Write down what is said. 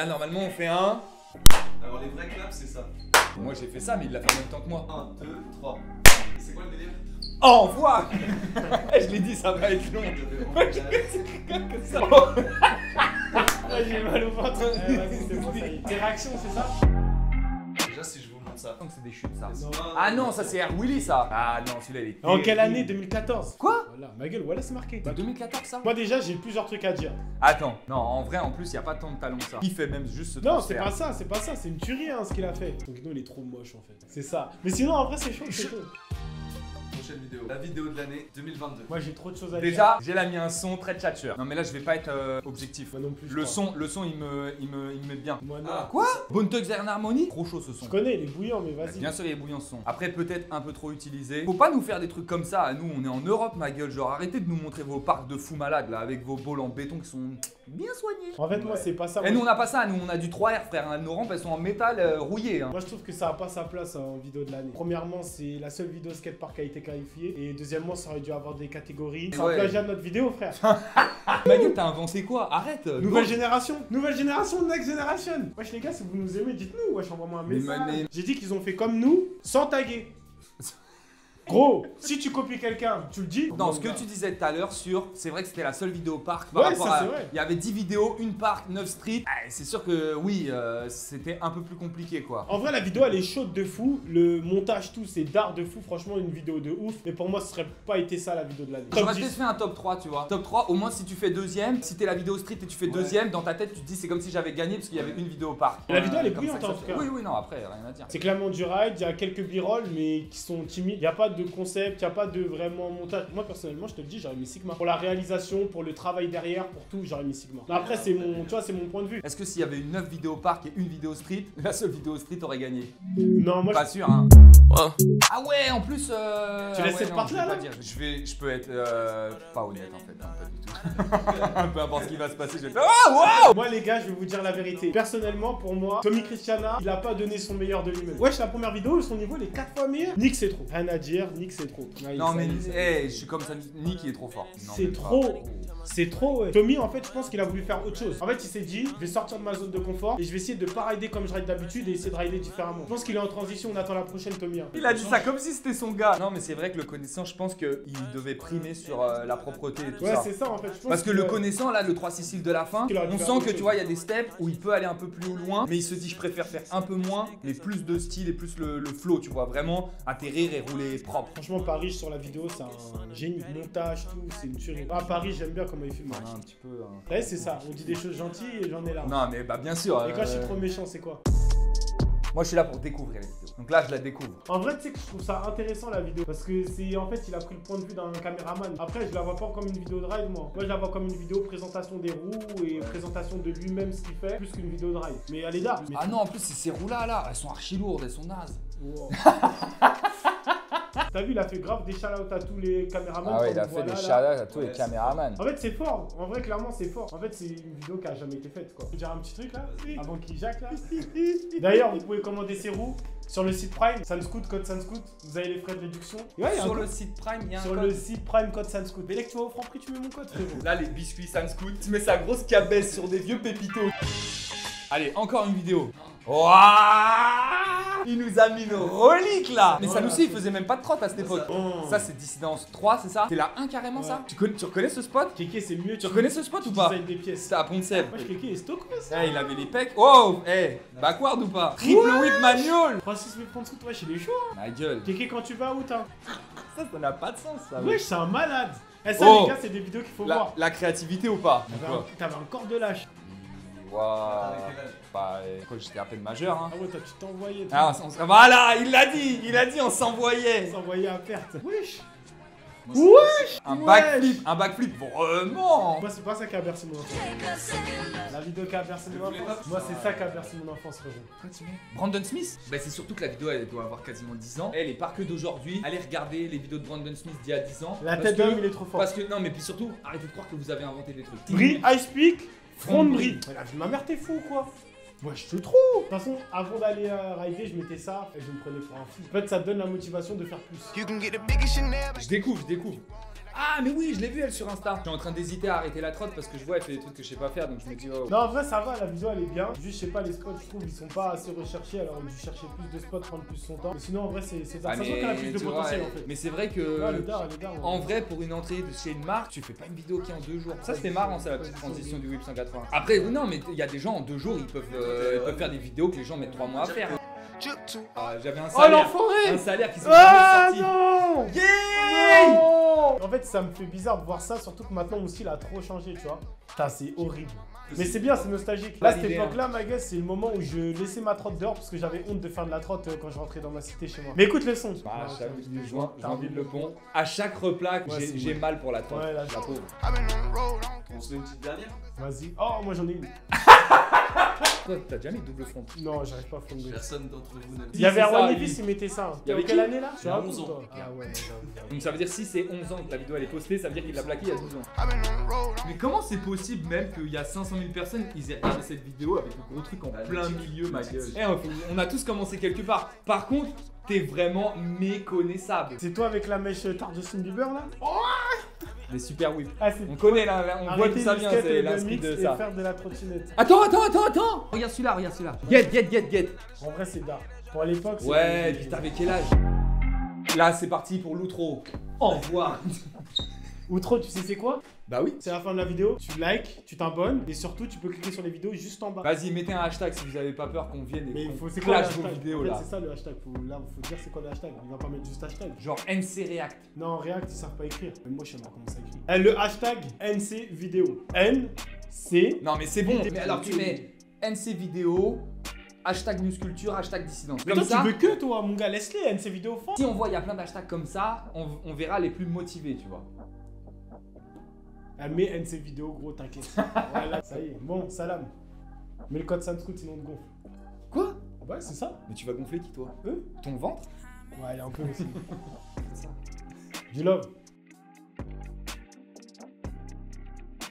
Là, normalement, on fait un. Alors les vrais claps, c'est ça. Moi, j'ai fait ça, mais il l'a fait en même temps que moi. 1, 2, 3. C'est quoi le délire? Oh, envoie Je l'ai dit, ça va être long. que ça. J'ai mal au ventre. Eh. Tes réactions, c'est ça? Déjà, si je ça. Donc, c'est des chutes, ça. Ah non, ça c'est Air Willy, ça. Ah non, celui-là, il est. En quelle année 2014. Quoi? Voilà, ma gueule, voilà, c'est marqué. Bah, 2014, ça Moi, déjà, j'ai plusieurs trucs à dire. Attends, non, en vrai, en plus, il y a pas tant de talent que ça. Il fait même juste ce Non, c'est pas ça, c'est pas ça, c'est une tuerie hein, ce qu'il a fait. Donc, non, il est trop moche en fait. C'est ça. Mais sinon, en vrai, c'est chaud, c'est chaud. Prochaine vidéo. La vidéo de l'année 2022. Moi, j'ai trop de choses à dire. Déjà, j'ai là mis un son très tchatcheur. Non, mais là, je vais pas être euh, objectif. Moi non plus. Le son, le son, il me, il me, il me met bien. Moi, non. Ah, Quoi? Bone Thugs and Harmony? Trop chaud ce son. Je connais, il est bouillant, mais vas-y. Bien sûr, il est bouillant ce son. Après, peut-être un peu trop utilisé. Faut pas nous faire des trucs comme ça. Nous, on est en Europe, ma gueule. Genre, arrêtez de nous montrer vos parcs de fous malades là, avec vos balls en béton qui sont bien soignés. En fait, moi, c'est pas ça. Et Moi, nous, on n'a pas ça. Nous, on a du 3R, frère. Nos rampes, elles sont en métal euh, rouillé. hein. Moi je trouve que ça a pas sa place en vidéo de l'année. Premièrement, c'est la seule vidéo skatepark qui a été qualifiée. Et deuxièmement, ça aurait dû avoir des catégories. C'est un Ouais. plagiat de notre vidéo, frère. Ma gueule, t'as inventé quoi? Arrête. Nouvelle génération Nouvelle génération, next generation Wesh les gars, si vous nous aimez, dites-nous. Wesh, envoie-moi un message. J'ai dit qu'ils ont fait comme nous, sans taguer. Gros, si tu copies quelqu'un, tu le dis. Non, ce que tu disais tout à l'heure sur, c'est vrai que c'était la seule vidéo parc Ouais, par rapport ça, à. c'est vrai. Il y avait 10 vidéos, une parc, 9 street. Ah, c'est sûr que oui, euh, c'était un peu plus compliqué quoi. En vrai, la vidéo elle est chaude de fou. Le montage, tout, c'est d'art de fou. Franchement, une vidéo de ouf. Mais pour moi, ce serait pas été ça la vidéo de l'année. Top J'aurais 10. peut-être fait un top 3, tu vois. Top 3, au moins si tu fais deuxième, si t'es la vidéo street et tu fais Ouais. deuxième, dans ta tête tu te dis c'est comme si j'avais gagné parce qu'il y avait une vidéo parc. La vidéo, elle est brillante, en tout cas. Oui, oui, non, après, rien à dire. C'est clairement du ride, il y a quelques b-roll mais qui sont timides. Il n'y a pas de concept, il n'y a pas de vraiment montage. Moi personnellement, je te le dis, j'aurais mis Sigma. Pour la réalisation, pour le travail derrière, pour tout, j'aurais mis Sigma. Mais après, c'est mon, tu vois, c'est mon point de vue. Est-ce que s'il y avait une 9 vidéos parc et une vidéo street, la seule vidéo street aurait gagné? Non, moi, Pas sûr, hein. Ah ouais, en plus. euh, Tu ah laisses ouais, cette partie-là, je vais là pas dire. Je vais, je peux être euh, pas honnête en fait, non, pas du tout. Peu importe ce qui va se passer, je vais faire. Ah wow Moi les gars, je vais vous dire la vérité. Personnellement, pour moi, Tommy Christiana, il a pas donné son meilleur de lui-même. Wesh, la première vidéo, son niveau, il est 4 fois meilleur. Nick, c'est trop. Rien à dire, Nick, c'est trop. Ouais, Non mais, hey, je suis comme ça, Nick il est trop fort. C'est trop. C'est trop, ouais. Tommy, en fait, je pense qu'il a voulu faire autre chose. En fait, il s'est dit, je vais sortir de ma zone de confort et je vais essayer de pas rider comme je ride d'habitude et essayer de rider différemment. Je pense qu'il est en transition, on attend la prochaine Tommy. hein. Il a dit ça comme si c'était son gars. Non mais c'est vrai que le connaissant, je pense qu'il devait primer sur euh, la propreté et tout Ouais, ça. c'est ça, en fait. Je pense Parce que le connaissant, là, le 3 Sicile de la fin, Il aurait dû on faire sent autre que tu chose. vois, il y a des steps où il peut aller un peu plus loin, mais il se dit, je préfère faire un peu moins, mais plus de style et plus le, le flow, tu vois, vraiment atterrir et rouler propre. Franchement, Paris sur la vidéo, c'est un génie. Montage, tout, c'est une tuerie. Ah, Paris, j'aime bien comment il. On a un petit peu. hein. Ouais, c'est ça. On dit des choses gentilles et j'en ai là. Non, mais bah bien sûr. Et quand je suis euh, trop méchant, c'est quoi Moi, je suis là pour découvrir les vidéos. Donc là, je la découvre. En vrai, tu sais que je trouve ça intéressant la vidéo parce que c'est en fait, il a pris le point de vue d'un caméraman. Après, je la vois pas comme une vidéo de ride, moi. Moi, je la vois comme une vidéo présentation des roues et présentation de lui-même ce qu'il fait, plus qu'une vidéo de ride. Mais elle est. Mais... Ah non, en plus, c'est ces roues-là, là, elles sont archi lourdes, elles sont nazes. Wow. T'as vu, il a fait grave des shout à tous les caméramans. Ah ouais, il a fait voilà, des shout à tous les caméramans. En fait, c'est fort. En vrai, clairement, c'est fort. En fait, c'est une vidéo qui a jamais été faite, quoi. Je peux dire un petit truc là Avant qu'il jacque là D'ailleurs, vous pouvez commander ces roues sur le site Prime. Sunscoot, code Sunscoot. Vous avez les frais de réduction. Ouais, Sur le site Prime, il y a un Sur code. le site Prime code Sunscoot. Mais là que tu vas au Franprix, tu mets mon code frérot. Là, les biscuits Sunscoot, tu mets sa grosse cabesse sur des vieux pépitos. Allez, encore une vidéo. Waouh Il nous a mis une relique là Mais. Sanoussi, il faisait même pas de trotte à cette époque. Oh. Ça, c'est Dissidence 3, c'est ça C'est la 1 carrément ça tu, connais, tu reconnais ce spot Kéké, c'est mieux. Tu reconnais ce spot ou pas des pièces. C'était à Pont-de-Sèvres. Moi, je Kéké est stock quoi ça. Eh, il avait les pecs. Oh Eh Backward ou pas Triple whip manual Francis me prendre sous wesh, il est chaud. hein. Ma gueule. Kéké, quand tu vas où t'as Ça, ça n'a pas de sens ça. Wesh, c'est un malade. Eh, ça, Oh. les gars, c'est des vidéos qu'il faut La, voir. la créativité ou pas T'avais un- T'avais un corps de lâche. Waouh Bah, euh, quoi, j'étais à peine majeur hein. Ah ouais, toi, tu t'envoyais. Ah, on s- voilà, il l'a dit, il a dit, on s'envoyait. s'envoyait à perte. Wesh. Moi, Wesh. Un Wesh. backflip, un backflip, vraiment. Moi, c'est pas ça qui a bercé mon enfance. La vidéo qui a bercé mon enfance. Moi, c'est ça qui a bercé mon enfance, frérot. Brandon Smith Bah, c'est surtout que la vidéo, elle doit avoir quasiment 10 ans. Elle est pas que d'aujourd'hui. Allez regarder les vidéos de Brandon Smith d'il y a 10 ans. La Parce tête que- d'homme, il est trop fort. Parce que, non, mais puis surtout, arrêtez de croire que vous avez inventé des trucs. Brie, Ice Peak, front de Brie. Mais la vie de ma mère, t'es fou ou quoi Moi, je te trouve. De toute façon, avant d'aller à rider, je mettais ça et je me prenais pour un fou. En fait, ça te donne la motivation de faire plus. Je découvre, je découvre. Ah, mais oui, je l'ai vu elle sur Insta. Je suis en train d'hésiter à arrêter la trotte parce que je vois, elle fait des trucs que je sais pas faire, donc je me dis, oh. Non, en vrai, ça va, la vidéo elle est bien. Juste, je sais pas, les spots, je trouve, ils sont pas assez recherchés. Alors, on a dû chercher plus de spots, prendre plus son temps. Mais sinon, en vrai, c'est c'est ça. Ah, Ça se a plus de vois, potentiel en fait. Mais c'est vrai que. Ouais, ouais. En vrai, pour une entrée de chez une marque, tu fais pas une vidéo qui est en deux jours. Ça, c'était marrant, ça, la petite transition du Whip 180. Après, non, mais il y a des gens en deux jours, ils peuvent, euh, ils peuvent faire des vidéos que les gens mettent trois mois à faire. Ah, J'avais un Oh salaire, l'enfoiré un salaire qui s'est Ah sorti. non Yeah Non En fait, ça me fait bizarre de voir ça, surtout que maintenant mon style a trop changé, tu vois. Putain, c'est horrible. Mais c'est bien, c'est nostalgique. Là, cette hein. époque-là, ma gueule, c'est le moment où je laissais ma trotte dehors parce que j'avais honte de faire de la trotte euh, quand je rentrais dans ma cité chez moi. Mais écoute le son. Ah, Non, chaque du juin, t'as j'envie de le pont. À chaque replaque, Ouais, j'ai- mal pour la trotte. Ouais, là, la pauvre. On se fait une petite dernière Vas-y. Oh, moi j'en ai une. Toi, t'as déjà mis double front. Non, j'arrive pas à fonder. Personne d'entre vous n'a Il y avait Erwan il- Nevis, il mettait ça. Il y avait quelle année là? Il y a 11 ans. Ah ouais. Donc ça veut dire si c'est 11 ans que ta vidéo elle est postée, ça veut dire qu'il l'a plaqué il y a 12 ans. Mais comment c'est possible même qu'il y a 500 000 personnes, ils aient regardé cette vidéo avec le gros truc en Bah, plein milieu, ma le gueule. Eh, on a tous commencé quelque part. Par contre, t'es vraiment méconnaissable. C'est toi avec la mèche euh, tarte Justin Bieber là? Des super whips. Ah, c'est On connaît là, on voit d'où ça vient, c'est le l'inspi mix de et ça. faire de la trottinette. Attends, attends, attends, attends Regarde celui-là, regarde celui-là. Get, get, get, get. En vrai, c'est d'art. Pour l'époque, c'est. Ouais, et puis t'avais quel âge? Là, c'est parti pour l'outro. Au revoir. Outro, tu sais c'est quoi? Bah oui. C'est la fin de la vidéo. Tu likes, tu t'abonnes et surtout tu peux cliquer sur les vidéos juste en bas. Vas-y, mettez un hashtag si vous avez pas peur qu'on vienne et Mais il qu'on faut c'est quoi le clash vos hashtag? vidéos En fait, là. c'est ça le hashtag. Faut, là, faut dire c'est quoi le hashtag. Il va pas mettre juste hashtag. Genre NC React. Non, React, ils savent pas écrire. Même moi, je sais pas comment ça écrit. Eh, le hashtag NC vidéo. N C. Non mais c'est bon. Mais alors tu mets NC vidéo, hashtag Nusculture, hashtag dissidence. Mais Comme toi, ça, tu veux que toi, mon gars, laisse-les NC vidéo fond. si on voit il y a plein d'hashtags comme ça, on, on verra les plus motivés, tu vois. Elle met NC vidéo, gros, t'inquiète. voilà, ça y est. Bon, salam. Mets le code Sanscoot sinon on te gonfle. Quoi? Ouais, c'est ça. Mais tu vas gonfler qui toi? Eux? Ton ventre? Ouais, il y a un peu aussi. Du love.